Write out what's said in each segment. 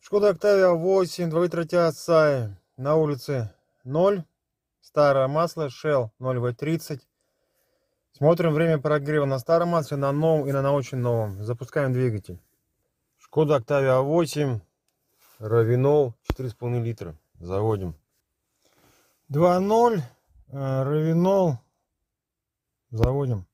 Шкода Октавия 8, 2 литра TSI на улице 0. Старое масло Shell 0V30. Смотрим время прогрева на старом масле, на новом и на, на очень новом. Запускаем двигатель. Шкода Октавия 8, Равинол 4,5 литра. Заводим. 2.0, э, Равинол. Заводим.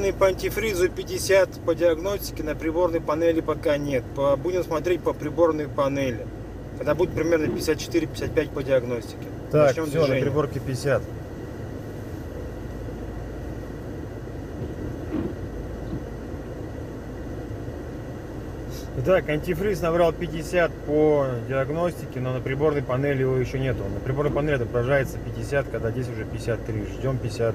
Данные по антифризу 50 по диагностике на приборной панели пока нет. По, будем смотреть по приборной панели. Когда будет примерно 54-55 по диагностике. Так, Начнем все, на движение. приборке 50. Итак, антифриз набрал 50 по диагностике, но на приборной панели его еще нету. На приборной панели отображается 50, когда здесь уже 53. Ждем 50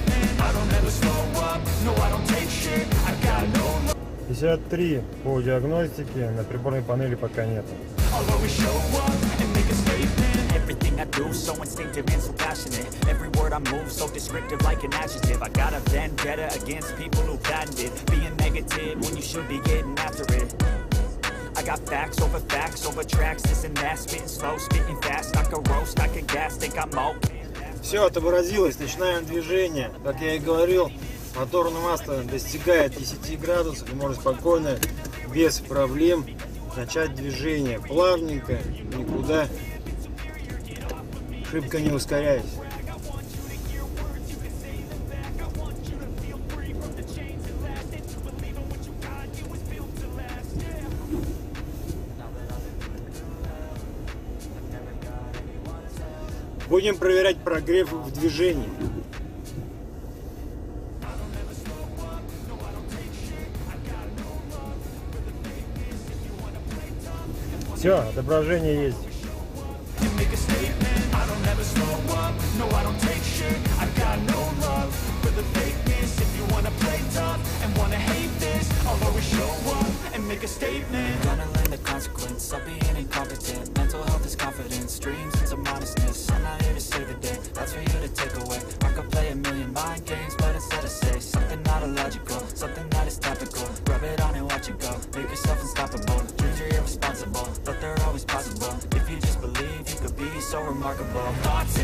63 по диагностике, на приборной панели пока нет. Everything I do so instinctive and so passionate Every word I move so descriptive like an adjective I got a vendetta against people who patented Being negative when you should be getting after it I got facts over facts over tracks This and that, spitting slow, spitting fast I can roast, I can gas, think I'm open Все, отобразилось, начинаем движение Как я и говорил, моторное масло достигает 10 градусов и можно спокойно, без проблем начать движение плавненько, никуда шибко не ускоряясь. Будем проверять прогрев в движении. Все, отображение есть. and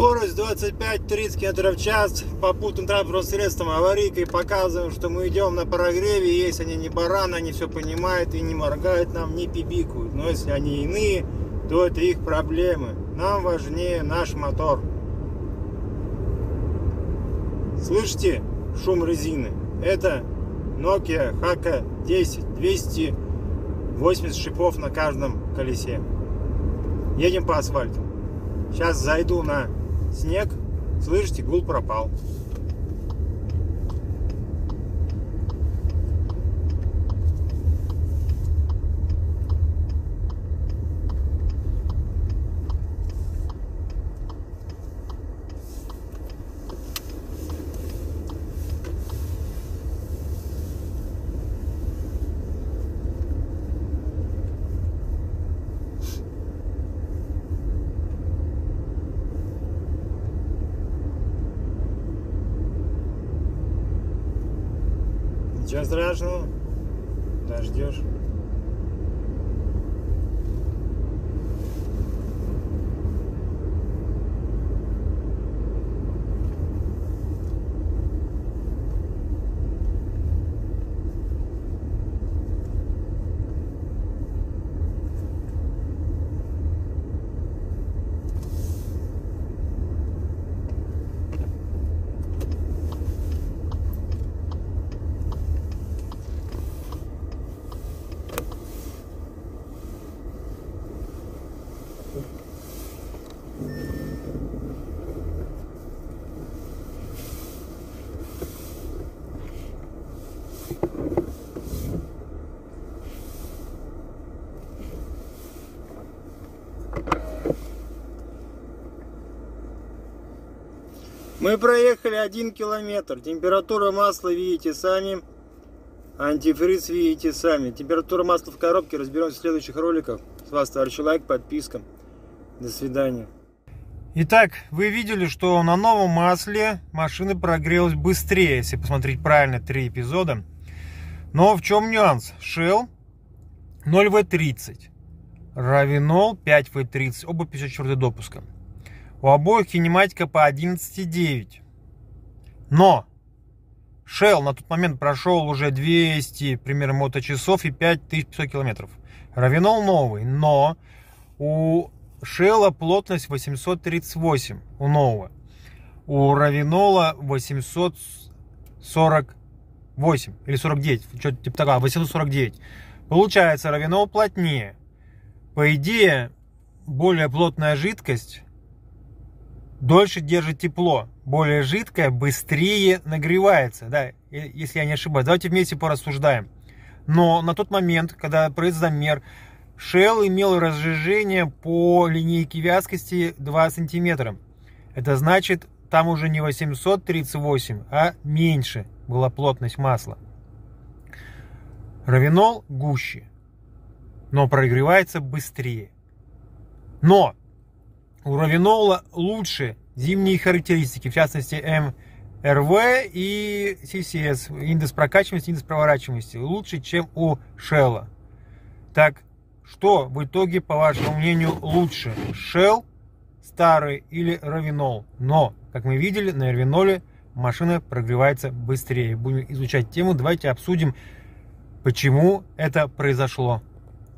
Скорость 25-30 км в час. Попутным транспортным средством аварийкой показываем, что мы идем на прогреве. Если они не бараны, они все понимают и не моргают нам, не пибикают. Но если они иные, то это их проблемы. Нам важнее наш мотор. Слышите шум резины? Это Nokia HK10 280 шипов на каждом колесе. Едем по асфальту. Сейчас зайду на снег. Слышите, гул пропал. Страшного. Дождешь. Мы проехали один километр. Температура масла видите сами. Антифриз видите сами. Температура масла в коробке разберемся в следующих роликах. С вас, товарищ лайк, подписка. До свидания. Итак, вы видели, что на новом масле машина прогрелась быстрее, если посмотреть правильно три эпизода. Но в чем нюанс? Shell 0V30, Ravinol 5V30, оба 54 допуска. У обоих кинематика по 11,9. Но Shell на тот момент прошел уже 200 примерно моточасов и 5500 километров. Равинол новый, но у Shell плотность 838 у нового. У Равинола 848 или 49, что-то типа такого, 849. Получается, Равинол плотнее. По идее, более плотная жидкость дольше держит тепло. Более жидкое быстрее нагревается, да, если я не ошибаюсь. Давайте вместе порассуждаем. Но на тот момент, когда произвел замер, Shell имел разжижение по линейке вязкости 2 сантиметра. Это значит, там уже не 838, а меньше была плотность масла. Равинол гуще, но прогревается быстрее. Но у равинола лучше зимние характеристики, в частности МРВ и CCS, индекс прокачиваемости, индекс проворачиваемости, лучше, чем у Shell. Так, что в итоге, по вашему мнению, лучше? Shell, старый или Равинол? Но, как мы видели, на Равиноле машина прогревается быстрее. Будем изучать тему, давайте обсудим, почему это произошло.